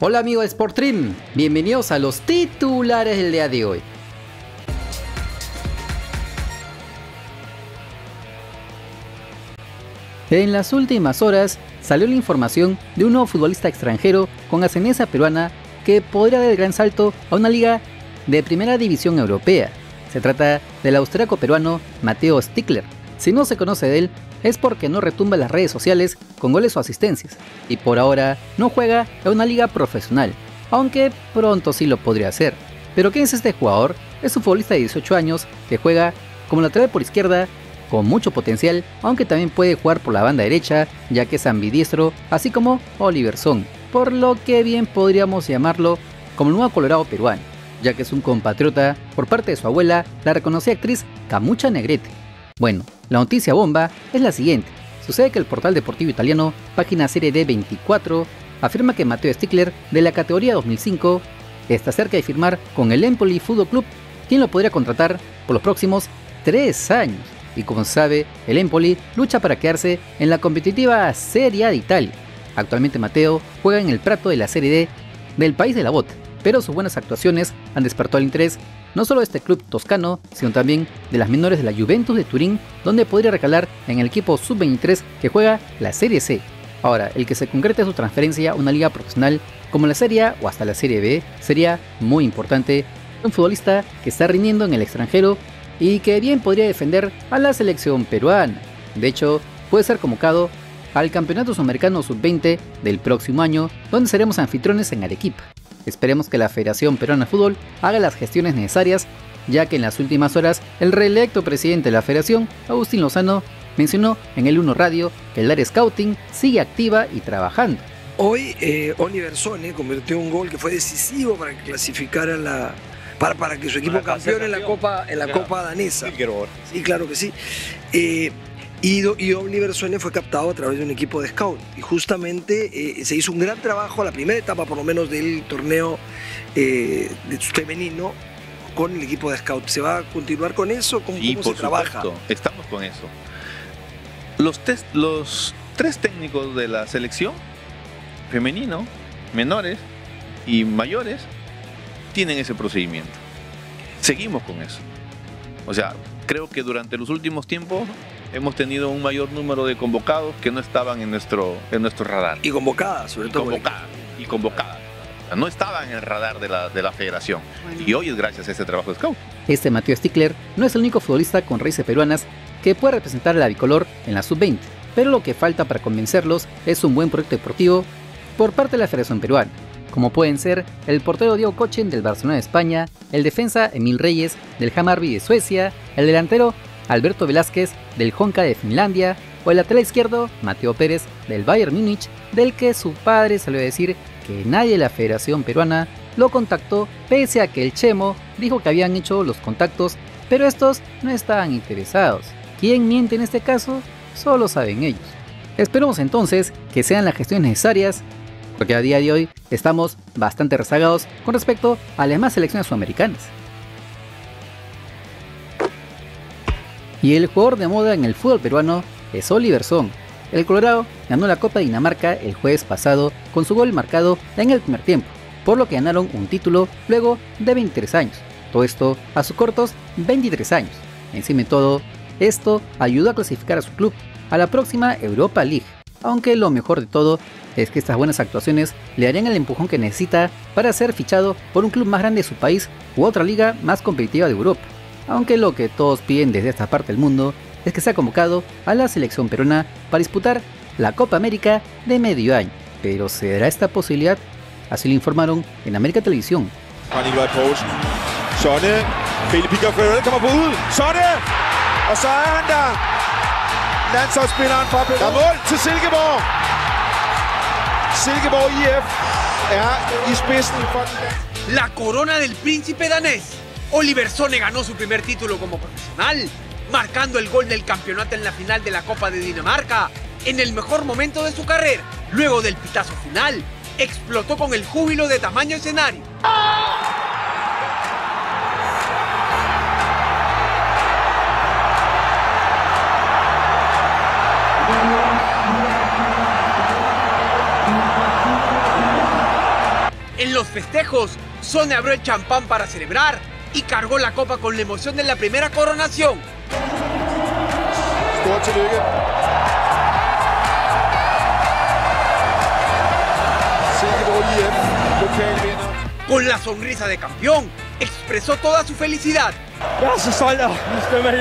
Hola amigos de bienvenidos a los titulares del día de hoy. En las últimas horas salió la información de un nuevo futbolista extranjero con ascendencia peruana que podría dar el gran salto a una liga de primera división europea. Se trata del austriaco peruano Mateo Stickler. Si no se conoce de él, es porque no retumba en las redes sociales con goles o asistencias, y por ahora no juega en una liga profesional, aunque pronto sí lo podría hacer. Pero ¿quién es este jugador? Es un futbolista de 18 años que juega como lateral por izquierda con mucho potencial, aunque también puede jugar por la banda derecha, ya que es ambidiestro, así como Oliver Son, por lo que bien podríamos llamarlo como el nuevo Colorado peruano, ya que es un compatriota por parte de su abuela, la reconocida actriz Camucha Negrete. Bueno, la noticia bomba es la siguiente. Sucede que el portal deportivo italiano, página serie D24, afirma que Matteo Stickler, de la categoría 2005, está cerca de firmar con el Empoli Football Club, quien lo podría contratar por los próximos tres años. Y como sabe, el Empoli lucha para quedarse en la competitiva Serie A de Italia. Actualmente Mateo juega en el Prato de la Serie D del país de la bota, pero sus buenas actuaciones han despertado el interés no solo este club toscano, sino también de las menores de la Juventus de Turín, donde podría recalar en el equipo sub-23 que juega la Serie C. Ahora, el que se concrete su transferencia a una liga profesional como la Serie A o hasta la Serie B sería muy importante. Un futbolista que está rindiendo en el extranjero y que bien podría defender a la selección peruana. De hecho, puede ser convocado al Campeonato Sudamericano Sub-20 del próximo año, donde seremos anfitriones en Arequipa. Esperemos que la Federación Peruana de Fútbol haga las gestiones necesarias, ya que en las últimas horas el reelecto presidente de la Federación, Agustín Lozano, mencionó en el 1 Radio que el área scouting sigue activa y trabajando. Hoy eh, Oliver Sone convirtió un gol que fue decisivo para que clasificara la, para, para que su equipo campeón en la Copa, en la Copa danesa. Sí, claro que sí. Eh, y, y Oliver Suene fue captado a través de un equipo de scout. Y justamente eh, se hizo un gran trabajo, la primera etapa por lo menos del torneo eh, femenino, con el equipo de scout. ¿Se va a continuar con eso? ¿Cómo, sí, cómo por se trabaja? supuesto, estamos con eso. Los, test, los tres técnicos de la selección, femenino, menores y mayores, tienen ese procedimiento. Seguimos con eso. O sea, creo que durante los últimos tiempos hemos tenido un mayor número de convocados que no estaban en nuestro, en nuestro radar. Y convocadas, sobre todo. convocadas. Y convocadas. No estaban en el radar de la, de la federación. Y hoy es gracias a este trabajo de scout. Este Mateo Stickler no es el único futbolista con raíces peruanas que puede representar a la bicolor en la sub-20, pero lo que falta para convencerlos es un buen proyecto deportivo por parte de la Federación Peruana, como pueden ser el portero Diego Cochen del Barcelona de España, el defensa Emil Reyes del Hammarby de Suecia, el delantero Alberto Velázquez del Honka de Finlandia o el lateral izquierdo Mateo Pérez del Bayern Múnich, del que su padre salió a decir que nadie de la Federación Peruana lo contactó pese a que el Chemo dijo que habían hecho los contactos, pero estos no estaban interesados. ¿Quién miente en este caso? Solo saben ellos. Esperemos entonces que sean las gestiones necesarias, porque a día de hoy estamos bastante rezagados con respecto a las demás selecciones sudamericanas. Y el jugador de moda en el fútbol peruano es Oliver Son. El Colorado ganó la Copa Dinamarca el jueves pasado con su gol marcado en el primer tiempo, por lo que ganaron un título luego de 23 años. Todo esto a sus cortos 23 años. Encima de todo, esto ayudó a clasificar a su club a la próxima Europa League, aunque lo mejor de todo es que estas buenas actuaciones le darían el empujón que necesita para ser fichado por un club más grande de su país u otra liga más competitiva de Europa. Aunque lo que todos piden desde esta parte del mundo es que sea convocado a la selección peruana para disputar la Copa América de medio año. Pero ¿se dará esta posibilidad? Así lo informaron en América Televisión. La corona del príncipe danés. Oliver Sone ganó su primer título como profesional, marcando el gol del campeonato en la final de la Copa de Dinamarca, en el mejor momento de su carrera. Luego del pitazo final, explotó con el júbilo de tamaño escenario. En los festejos, Sone abrió el champán para celebrar y cargó la copa con la emoción de la primera coronación. Con la sonrisa de campeón, expresó toda su felicidad. Er er er,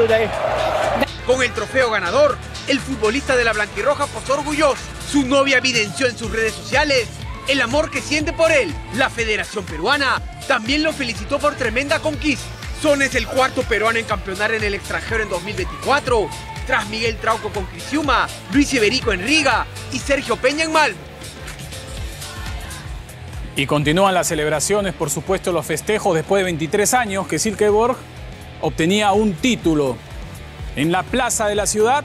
er er. Con el trofeo ganador, el futbolista de la Blanquirroja posó orgulloso. Su novia evidenció en sus redes sociales el amor que siente por él. La Federación Peruana también lo felicitó por tremenda conquista. Son es el cuarto peruano en campeonar en el extranjero en 2024, tras Miguel Trauco con Criciúma, Luis Iberico en Riga y Sergio Peña en Malmo. Y continúan las celebraciones, por supuesto, los festejos después de 23 años que Silkeborg obtenía un título en la plaza de la ciudad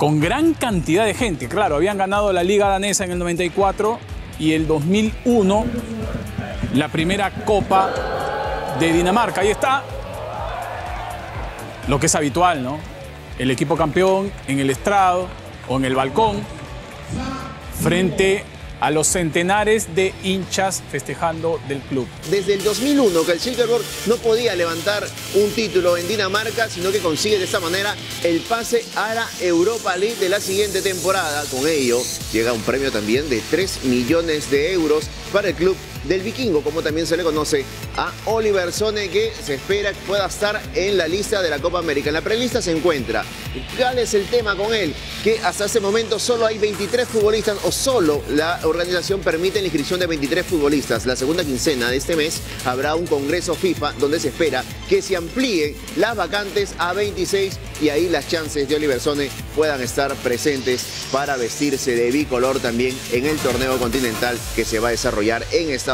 con gran cantidad de gente. Claro, habían ganado la Liga Danesa en el 94 y el 2001 la primera Copa de Dinamarca. Ahí está lo que es habitual, ¿no? El equipo campeón en el estrado o en el balcón frente a los centenares de hinchas festejando del club. Desde el 2001 que el Silkeborg no podía levantar un título en Dinamarca, sino que consigue de esta manera el pase a la Europa League de la siguiente temporada. Con ello llega un premio también de 3 millones de euros para el club del vikingo, como también se le conoce a Oliver Sone, que se espera que pueda estar en la lista de la Copa América. En la prelista se encuentra. ¿Cuál es el tema con él? Que hasta ese momento solo hay 23 futbolistas o solo la organización permite la inscripción de 23 futbolistas. La segunda quincena de este mes habrá un congreso FIFA donde se espera que se amplíen las vacantes a 26 y ahí las chances de Oliver Sone puedan estar presentes para vestirse de bicolor también en el torneo continental que se va a desarrollar en Estados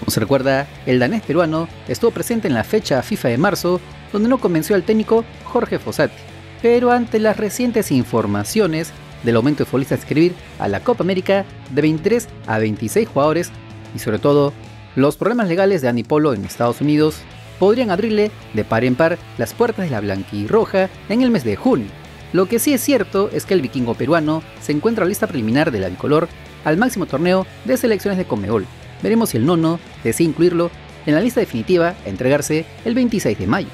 Como se recuerda, el danés peruano estuvo presente en la fecha FIFA de marzo, donde no convenció al técnico Jorge Fossati. Pero ante las recientes informaciones del aumento de futbolistas a inscribir a la Copa América de 23 a 26 jugadores y sobre todo los problemas legales de Anipolo en Estados Unidos podrían abrirle de par en par las puertas de la blanquirroja en el mes de junio. Lo que sí es cierto es que el vikingo peruano se encuentra a la lista preliminar de la bicolor al máximo torneo de selecciones de Comebol. Veremos si el nono desea incluirlo en la lista definitiva a entregarse el 26 de mayo.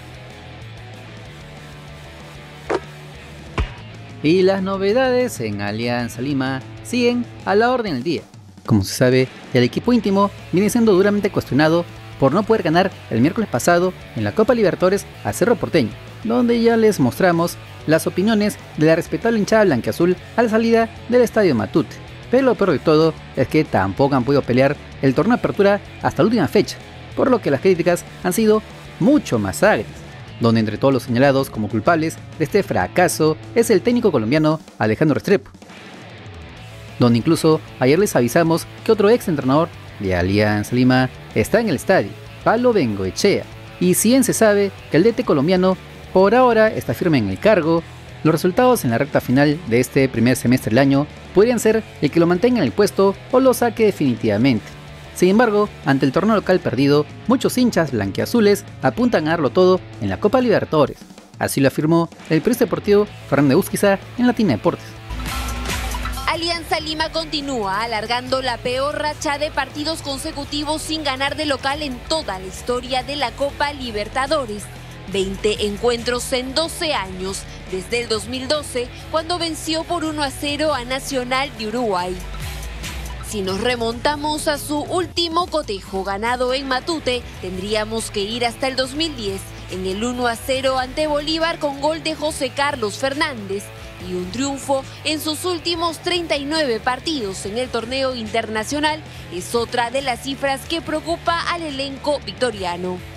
Y las novedades en Alianza Lima siguen a la orden del día. Como se sabe, el equipo íntimo viene siendo duramente cuestionado por no poder ganar el miércoles pasado en la Copa Libertadores a Cerro Porteño, donde ya les mostramos las opiniones de la respetable hinchada blanqueazul a la salida del estadio Matute. Pero lo peor de todo es que tampoco han podido pelear el torneo de apertura hasta la última fecha, por lo que las críticas han sido mucho más agrias, donde entre todos los señalados como culpables de este fracaso es el técnico colombiano Alejandro Restrepo, donde incluso ayer les avisamos que otro ex entrenador de Alianza Lima está en el estadio, Palo Bengoechea, y si bien se sabe que el DT colombiano por ahora está firme en el cargo, los resultados en la recta final de este primer semestre del año podrían ser el que lo mantenga en el puesto o lo saque definitivamente. Sin embargo, ante el torneo local perdido, muchos hinchas blanquiazules apuntan a darlo todo en la Copa Libertadores. Así lo afirmó el periodista deportivo Fernando Usquiza en Latina Deportes. Alianza Lima continúa alargando la peor racha de partidos consecutivos sin ganar de local en toda la historia de la Copa Libertadores. 20 encuentros en 12 años, desde el 2012, cuando venció por 1 a 0 a Nacional de Uruguay. Si nos remontamos a su último cotejo ganado en Matute, tendríamos que ir hasta el 2010, en el 1 a 0 ante Bolívar con gol de José Carlos Fernández y un triunfo en sus últimos 39 partidos en el torneo internacional es otra de las cifras que preocupa al elenco victoriano.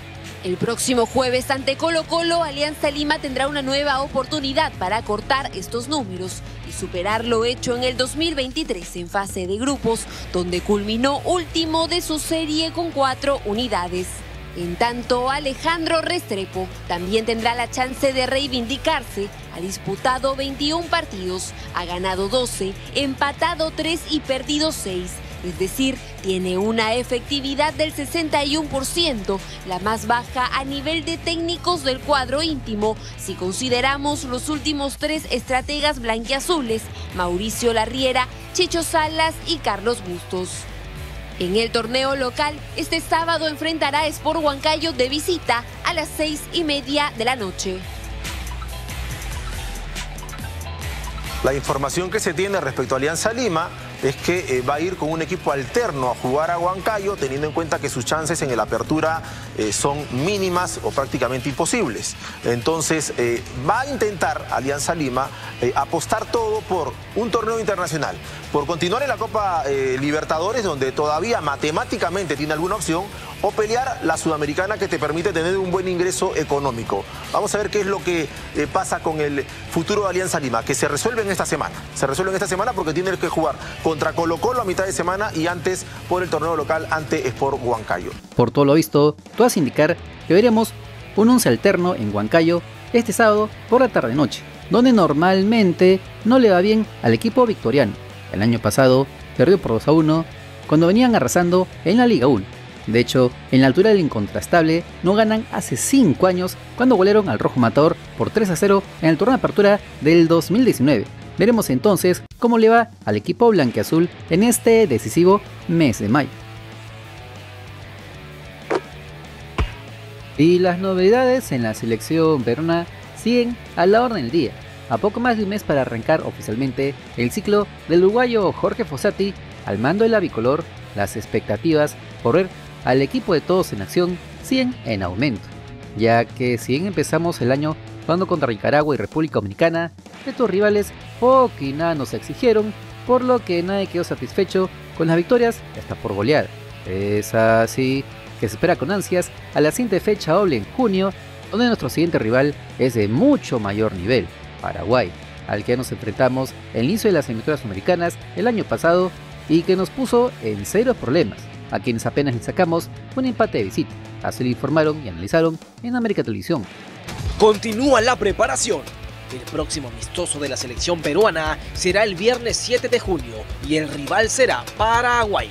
El próximo jueves ante Colo Colo, Alianza Lima tendrá una nueva oportunidad para cortar estos números y superar lo hecho en el 2023 en fase de grupos, donde culminó último de su serie con cuatro unidades. En tanto, Alejandro Restrepo también tendrá la chance de reivindicarse. Ha disputado 21 partidos, ha ganado 12, empatado 3 y perdido 6. Es decir, tiene una efectividad del 61%, la más baja a nivel de técnicos del cuadro íntimo, si consideramos los últimos tres estrategas blanquiazules, Mauricio Larriera, Chicho Salas y Carlos Bustos. En el torneo local, este sábado enfrentará a Sport Huancayo de visita a las seis y media de la noche. La información que se tiene respecto a Alianza Lima es que eh, va a ir con un equipo alterno a jugar a Huancayo, teniendo en cuenta que sus chances en el apertura eh, son mínimas o prácticamente imposibles. Entonces, eh, va a intentar Alianza Lima apostar todo por un torneo internacional, por continuar en la Copa Libertadores, donde todavía matemáticamente tiene alguna opción, o pelear la sudamericana que te permite tener un buen ingreso económico. Vamos a ver qué es lo que pasa con el futuro de Alianza Lima, que se resuelve en esta semana. Se resuelve en esta semana porque tiene que jugar contra Colo Colo mitad de semana y antes por el torneo local ante Sport Huancayo. Por todo lo visto, tú vas a indicar que veremos un once alterno en Huancayo este sábado por la tarde-noche, donde normalmente no le va bien al equipo victoriano. El año pasado perdió por 2 a 1 cuando venían arrasando en la Liga 1 de hecho, en la altura del incontrastable no ganan hace 5 años cuando golearon al Rojo Matador por 3 a 0 en el torneo de apertura del 2019. Veremos entonces cómo le va al equipo blanqueazul en este decisivo mes de mayo. Y las novedades en la selección peruana siguen a la orden del día. A poco más de un mes para arrancar oficialmente el ciclo del uruguayo Jorge Fossati al mando de la bicolor, las expectativas por ver al equipo de todos en acción siguen en aumento, ya que si bien empezamos el año jugando contra Nicaragua y República Dominicana, estos rivales poco y nada nos exigieron, por lo que nadie quedó satisfecho con las victorias hasta por golear. Es así que se espera con ansias a la siguiente fecha doble en junio, donde nuestro siguiente rival es de mucho mayor nivel, Paraguay, al que nos enfrentamos en el inicio de las eliminatorias americanas el año pasado y que nos puso en serios problemas a quienes apenas les sacamos un empate de visita. Así lo informaron y analizaron en América Televisión. Continúa la preparación. El próximo amistoso de la selección peruana será el viernes 7 de junio y el rival será Paraguay.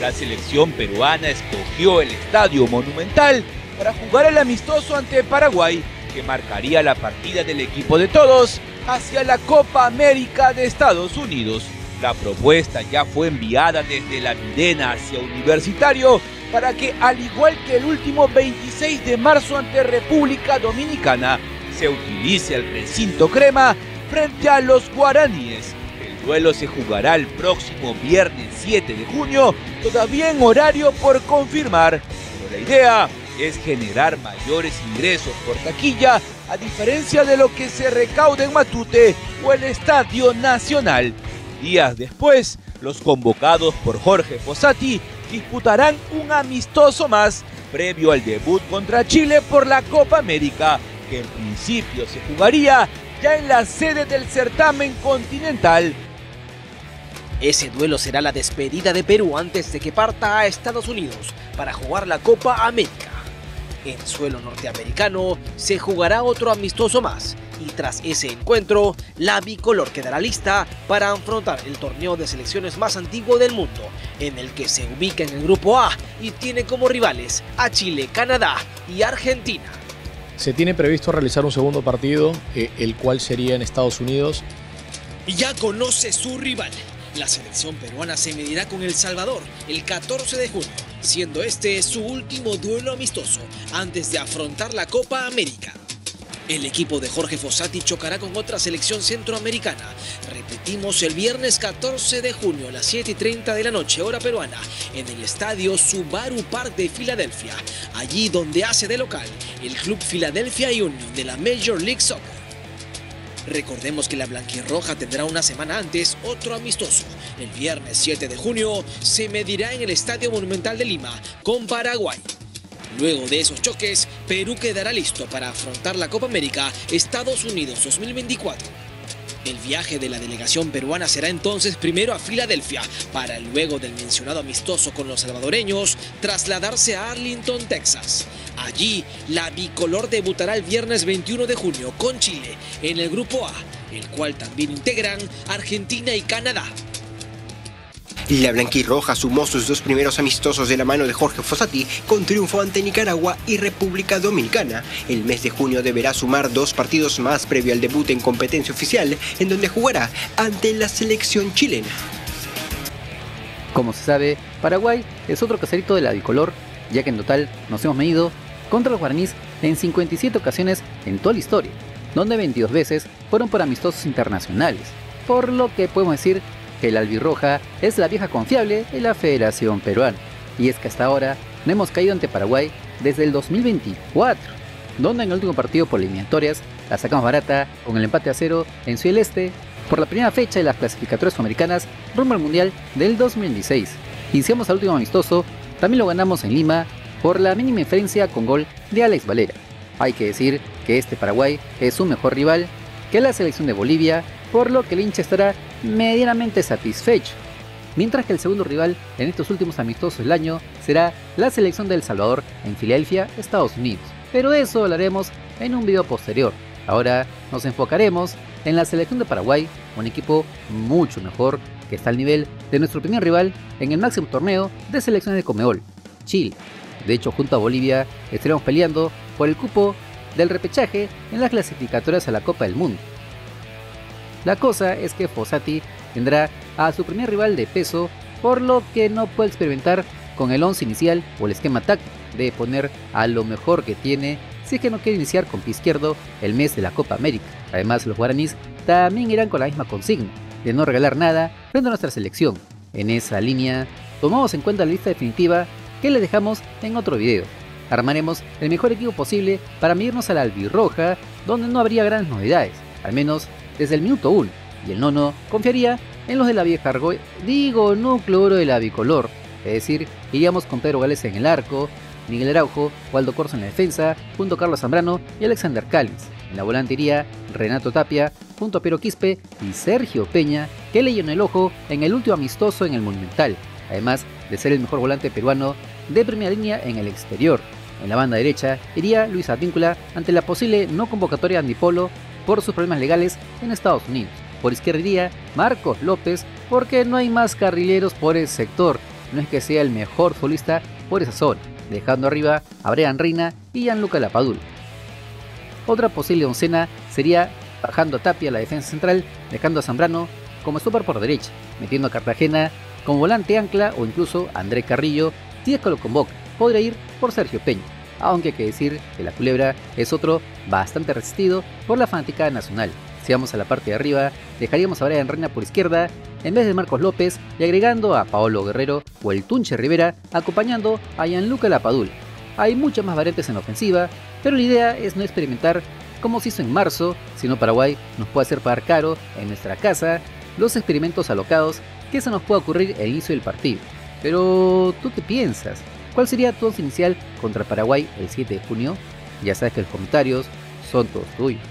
La selección peruana escogió el Estadio Monumental para jugar el amistoso ante Paraguay, que marcaría la partida del equipo de todos hacia la Copa América de Estados Unidos la propuesta ya fue enviada desde la Midena hacia Universitario para que, al igual que el último 26 de marzo ante República Dominicana, se utilice el recinto crema frente a los guaraníes. El duelo se jugará el próximo viernes 7 de junio, todavía en horario por confirmar, la idea es generar mayores ingresos por taquilla a diferencia de lo que se recaude en Matute o el Estadio Nacional. Días después, los convocados por Jorge Fossati disputarán un amistoso más previo al debut contra Chile por la Copa América, que en principio se jugaría ya en la sede del certamen continental. Ese duelo será la despedida de Perú antes de que parta a Estados Unidos para jugar la Copa América. En suelo norteamericano se jugará otro amistoso más, y tras ese encuentro, la bicolor quedará lista para afrontar el torneo de selecciones más antiguo del mundo, en el que se ubica en el grupo A y tiene como rivales a Chile, Canadá y Argentina. Se tiene previsto realizar un segundo partido, eh, el cual sería en Estados Unidos. Ya conoce su rival. La selección peruana se medirá con El Salvador el 14 de junio, siendo este su último duelo amistoso antes de afrontar la Copa América. El equipo de Jorge Fossati chocará con otra selección centroamericana. Repetimos el viernes 14 de junio a las 7 y 30 de la noche, hora peruana, en el estadio Subaru Park de Filadelfia, allí donde hace de local el club Philadelphia Union de la Major League Soccer. Recordemos que la Blanquirroja tendrá una semana antes otro amistoso. El viernes 7 de junio se medirá en el Estadio Monumental de Lima con Paraguay. Luego de esos choques, Perú quedará listo para afrontar la Copa América Estados Unidos 2024. El viaje de la delegación peruana será entonces primero a Filadelfia, para luego del mencionado amistoso con los salvadoreños trasladarse a Arlington, Texas. Allí, la bicolor debutará el viernes 21 de junio con Chile en el Grupo A, el cual también integran Argentina y Canadá. La blanquirroja sumó sus dos primeros amistosos de la mano de Jorge Fossati con triunfo ante Nicaragua y República Dominicana. El mes de junio deberá sumar dos partidos más previo al debut en competencia oficial, en donde jugará ante la selección chilena. Como se sabe, Paraguay es otro caserito de la bicolor, ya que en total nos hemos medido contra los guaraníes en 57 ocasiones en toda la historia, donde 22 veces fueron por amistosos internacionales, por lo que podemos decir que la albirroja es la vieja confiable de la Federación Peruana. Y es que hasta ahora no hemos caído ante Paraguay desde el 2024, donde en el último partido por eliminatorias la sacamos barata con el empate a cero en Ciudad Este por la primera fecha de las clasificatorias americanas rumbo al Mundial del 2016. Iniciamos al último amistoso, también lo ganamos en Lima por la mínima diferencia con gol de Alex Valera. Hay que decir que este Paraguay es un mejor rival que la selección de Bolivia, por lo que el hincha estará medianamente satisfecho. Mientras que el segundo rival en estos últimos amistosos del año será la selección de El Salvador en Filadelfia, Estados Unidos. Pero de eso hablaremos en un video posterior. Ahora nos enfocaremos en la selección de Paraguay, un equipo mucho mejor que está al nivel de nuestro primer rival en el máximo torneo de selecciones de Comeol, Chile. De hecho, junto a Bolivia estaremos peleando por el cupo del repechaje en las clasificatorias a la Copa del Mundo. La cosa es que Fossati tendrá a su primer rival de peso, por lo que no puede experimentar con el 11 inicial o el esquema táctico de poner a lo mejor que tiene si es que no quiere iniciar con pie izquierdo el mes de la Copa América. Además, los guaraníes también irán con la misma consigna, de no regalar nada frente a nuestra selección. En esa línea, tomamos en cuenta la lista definitiva que le dejamos en otro video. Armaremos el mejor equipo posible para medirnos a la albirroja, donde no habría grandes novedades, al menos desde el minuto 1, y el nono confiaría en los de la vieja argo, digo núcleo oro de la bicolor, es decir, iríamos con Pedro Gales en el arco, Miguel Araujo, Waldo Corso en la defensa, junto a Carlos Zambrano y Alexander Callins. En la volante iría Renato Tapia, junto a Piero Quispe y Sergio Peña, que leyó en el ojo en el último amistoso en el Monumental, además de ser el mejor volante peruano de primera línea en el exterior. En la banda derecha iría Luis Advíncula ante la posible no convocatoria de Andipolo por sus problemas legales en Estados Unidos. Por izquierda iría Marcos López porque no hay más carrileros por ese sector. No es que sea el mejor futbolista por esa zona dejando arriba a Brian Reina y Gianluca Lapadul. Otra posible oncena sería bajando a Tapia la defensa central, dejando a Zambrano como stopper por derecha, metiendo a Cartagena como volante ancla o incluso a André Carrillo si es que lo convoca. Podría ir por Sergio Peña, aunque hay que decir que la culebra es otro bastante resistido por la fanática nacional. Si vamos a la parte de arriba, dejaríamos a Brian Reina por izquierda en vez de Marcos López y agregando a Paolo Guerrero o el Tunche Rivera acompañando a Gianluca Lapadul. Hay muchas más variantes en la ofensiva, pero la idea es no experimentar como se hizo en marzo, sino Paraguay nos puede hacer pagar caro en nuestra casa los experimentos alocados que se nos pueda ocurrir el inicio del partido. Pero, ¿tú qué piensas? ¿Cuál sería tu once inicial contra Paraguay el 7 de junio? Ya sabes que los comentarios son todos tuyos.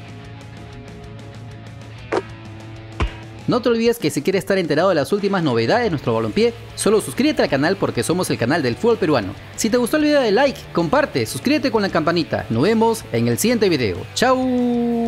No te olvides que si quieres estar enterado de las últimas novedades de nuestro balompié, solo suscríbete al canal porque somos el canal del fútbol peruano. Si te gustó el video de like, comparte, suscríbete con la campanita. Nos vemos en el siguiente video. ¡Chao!